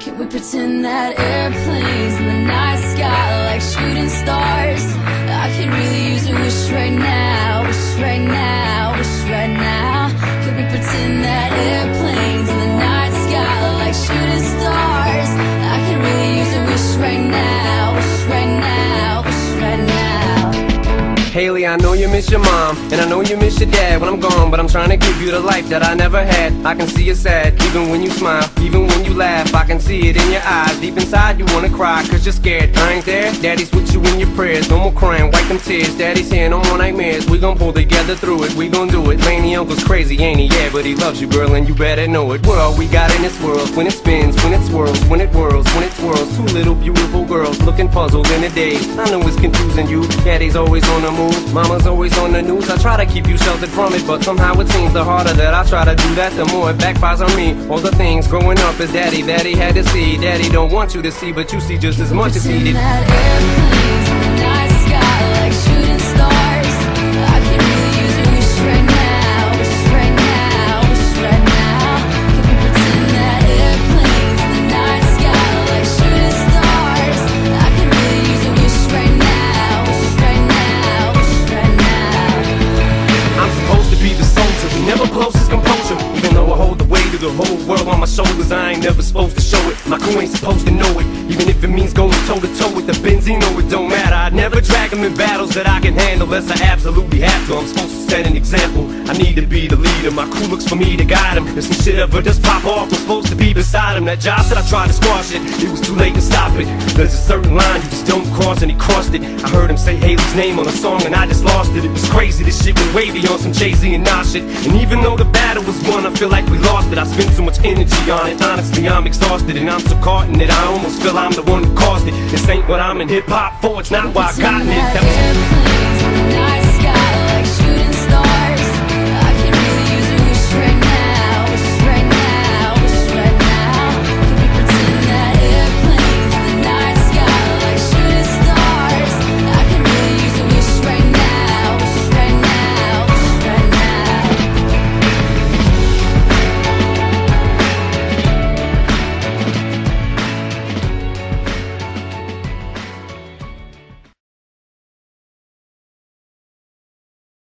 Can we pretend that airplanes in the night sky like shooting stars? I could really use a wish right now, wish right now, I know you miss your mom, and I know you miss your dad when I'm gone, but I'm trying to give you the life that I never had. I can see you sad, even when you smile, even when you laugh. I can see it in your eyes. Deep inside, you wanna cry, cause you're scared. I ain't there, daddy's with you in your prayers. No more crying, wipe them tears. Daddy's here, no more nightmares. We gon' pull together through it, we gon' do it. Laney Uncle's crazy, ain't he? Yeah, but he loves you, girl, and you better know it. We're all we got in this world. When it spins, when it swirls, when it whirls, when it twirls. Two little beautiful girls looking puzzled in a daze. I know it's confusing you. Daddy's always on the move, mama's always on the news. I try to keep you sheltered from it, but somehow it seems the harder that I try to do that, the more it backfires on me. All the things growing up is daddy he had to see. Daddy don't want you to see, but you see just as much as he did. Never blows his composure. Even though I hold the weight of the whole world on my shoulders, I ain't never supposed to show it. My crew ain't supposed to know it. Even if it means going toe to toe with the Benzino, it don't matter. I never drag them in battles that I can handle unless I absolutely have to. I'm supposed to set an example. I need to be the leader. My crew looks for me to guide them. If some shit ever does pop off, I'm supposed to be beside him. That job said I tried to squash it. It was too late. There's a certain line you just don't cross, and he crossed it. I heard him say Hailie's name on a song, and I just lost it. It was crazy. This shit went wavy on some Jay Z and Nas shit. And even though the battle was won, I feel like we lost it. I spent so much energy on it. Honestly, I'm exhausted, and I'm so caught in it. I almost feel I'm the one who caused it. This ain't what I'm in hip hop for. It's not why I got it. That was